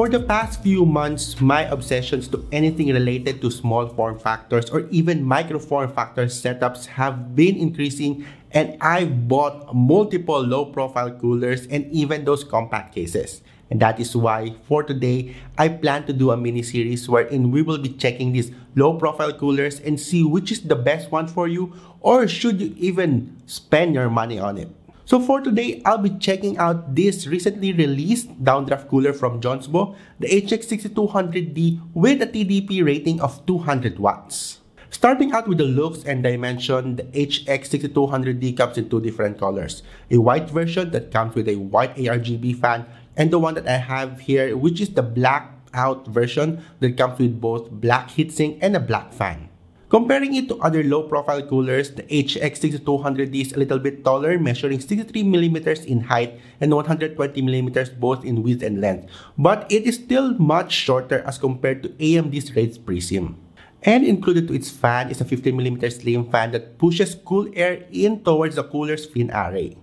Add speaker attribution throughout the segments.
Speaker 1: For the past few months, my obsessions to anything related to small form factors or even micro form factor setups have been increasing and I've bought multiple low profile coolers and even those compact cases. And that is why for today, I plan to do a mini series wherein we will be checking these low profile coolers and see which is the best one for you or should you even spend your money on it. So for today, I'll be checking out this recently released downdraft cooler from Jonsbo, the HX6200D with a TDP rating of 200 watts. Starting out with the looks and dimension, the HX6200D comes in two different colors. A white version that comes with a white ARGB fan and the one that I have here which is the black out version that comes with both black heatsink and a black fan. Comparing it to other low-profile coolers, the HX6200D is a little bit taller, measuring 63mm in height and 120mm both in width and length, but it is still much shorter as compared to AMD's Wraith Prism. And included to its fan is a 15mm slim fan that pushes cool air in towards the cooler's fin array.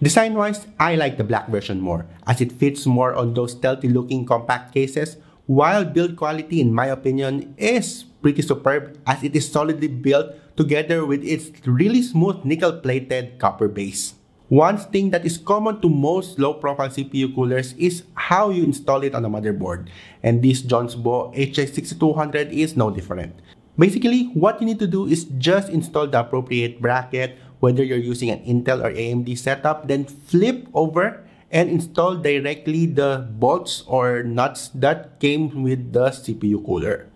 Speaker 1: Design-wise, I like the black version more, as it fits more on those stealthy-looking compact cases, while build quality in my opinion is pretty superb as it is solidly built together with its really smooth nickel-plated copper base. One thing that is common to most low-profile CPU coolers is how you install it on a motherboard, and this Jonsbo HX6200 is no different. Basically, what you need to do is just install the appropriate bracket, whether you're using an Intel or AMD setup, then flip over and install directly the bolts or nuts that came with the CPU cooler.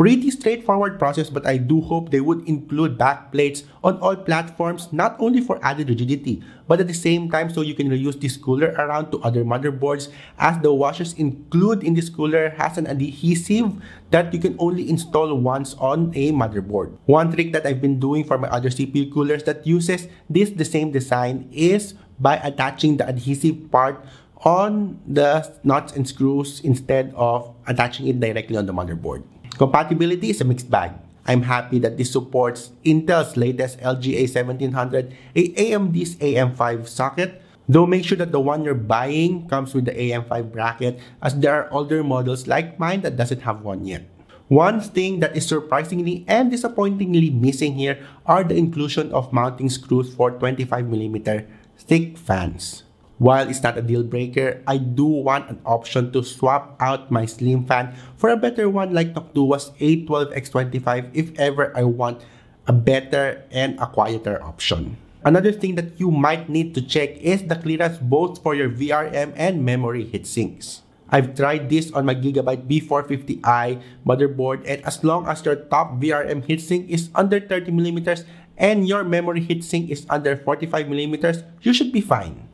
Speaker 1: Pretty straightforward process but I do hope they would include backplates on all platforms not only for added rigidity but at the same time so you can reuse this cooler around to other motherboards as the washers included in this cooler has an adhesive that you can only install once on a motherboard. One trick that I've been doing for my other CPU coolers that uses this the same design is by attaching the adhesive part on the nuts and screws instead of attaching it directly on the motherboard. Compatibility is a mixed bag. I'm happy that this supports Intel's latest LGA 1700, a AMD's AM5 socket, though make sure that the one you're buying comes with the AM5 bracket as there are older models like mine that doesn't have one yet. One thing that is surprisingly and disappointingly missing here are the inclusion of mounting screws for 25mm thick fans. While it's not a deal breaker, I do want an option to swap out my slim fan for a better one like Noctua's A12X25 if ever I want a better and a quieter option. Another thing that you might need to check is the clearance both for your VRM and memory heatsinks. I've tried this on my Gigabyte B450i motherboard and as long as your top VRM heatsink is under 30mm and your memory heatsink is under 45mm, you should be fine.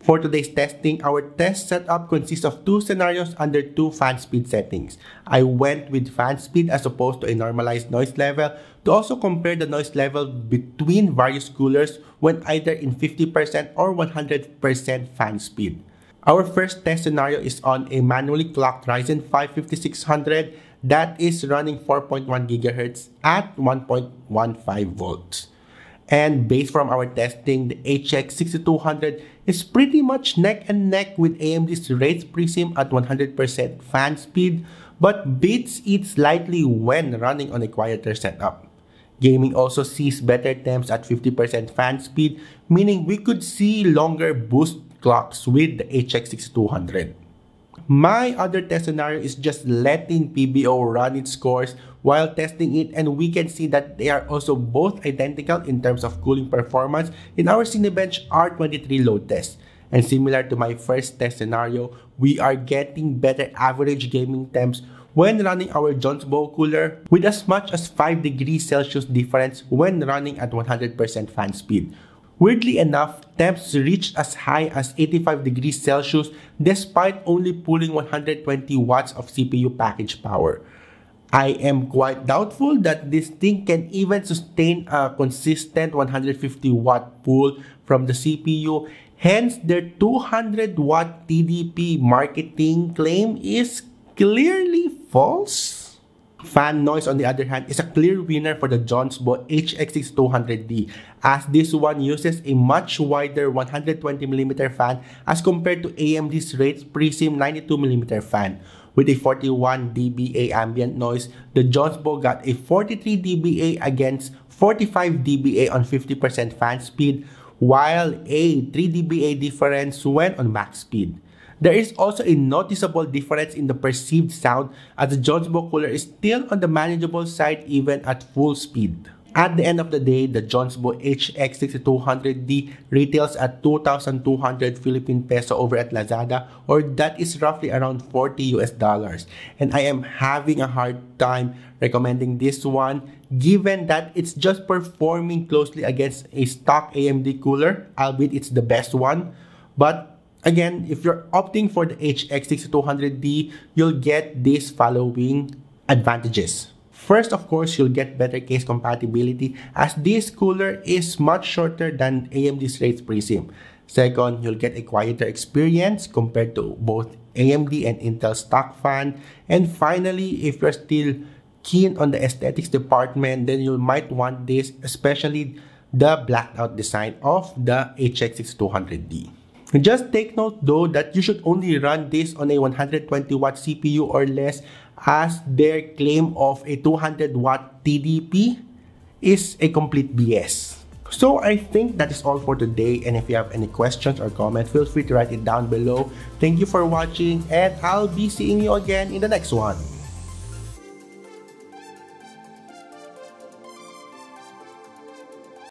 Speaker 1: For today's testing, our test setup consists of two scenarios under two fan speed settings. I went with fan speed as opposed to a normalized noise level to also compare the noise level between various coolers when either in 50% or 100% fan speed. Our first test scenario is on a manually clocked Ryzen 5 5600 that is running 4.1 GHz at 1.15 volts. And based from our testing, the HX6200 is pretty much neck and neck with AMD's Wraith Prism at 100% fan speed, but beats it slightly when running on a quieter setup. Gaming also sees better temps at 50% fan speed, meaning we could see longer boost clocks with the HX6200. My other test scenario is just letting PBO run its scores while testing it and we can see that they are also both identical in terms of cooling performance in our Cinebench R23 load test. And similar to my first test scenario, we are getting better average gaming temps when running our Jonsbo cooler with as much as 5 degrees Celsius difference when running at 100% fan speed. Weirdly enough, temps reached as high as 85 degrees Celsius despite only pulling 120 watts of CPU package power. I am quite doubtful that this thing can even sustain a consistent 150 watt pull from the CPU. Hence, their 200 watt TDP marketing claim is clearly false. Fan noise, on the other hand, is a clear winner for the Jonsbo HX6200D as this one uses a much wider 120mm fan as compared to AMD's Wraith Prism 92mm fan. with a 41 dBA ambient noise. The Jonsbo got a 43 dBA against 45 dBA on 50% fan speed, while a 3 dBA difference went on max speed. There is also a noticeable difference in the perceived sound as the Jonsbo cooler is still on the manageable side even at full speed. At the end of the day, the Jonsbo HX6200D retails at 2,200 Philippine peso over at Lazada or that is roughly around 40 US dollars. And I am having a hard time recommending this one given that it's just performing closely against a stock AMD cooler, albeit it's the best one. But again, if you're opting for the HX6200D, you'll get these following advantages. First, of course, you'll get better case compatibility as this cooler is much shorter than AMD's Wraith Prism. Second, you'll get a quieter experience compared to both AMD and Intel stock fan. And finally, if you're still keen on the aesthetics department, then you might want this, especially the blacked out design of the HX6200D. Just take note though that you should only run this on a 120 watt CPU or less as their claim of a 200 watt TDP is a complete BS. So I think that is all for today and if you have any questions or comments, feel free to write it down below. Thank you for watching and I'll be seeing you again in the next one.